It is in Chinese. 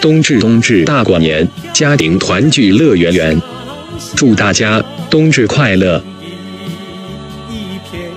冬至，冬至大过年，家庭团聚乐圆圆。祝大家冬至快乐。一片。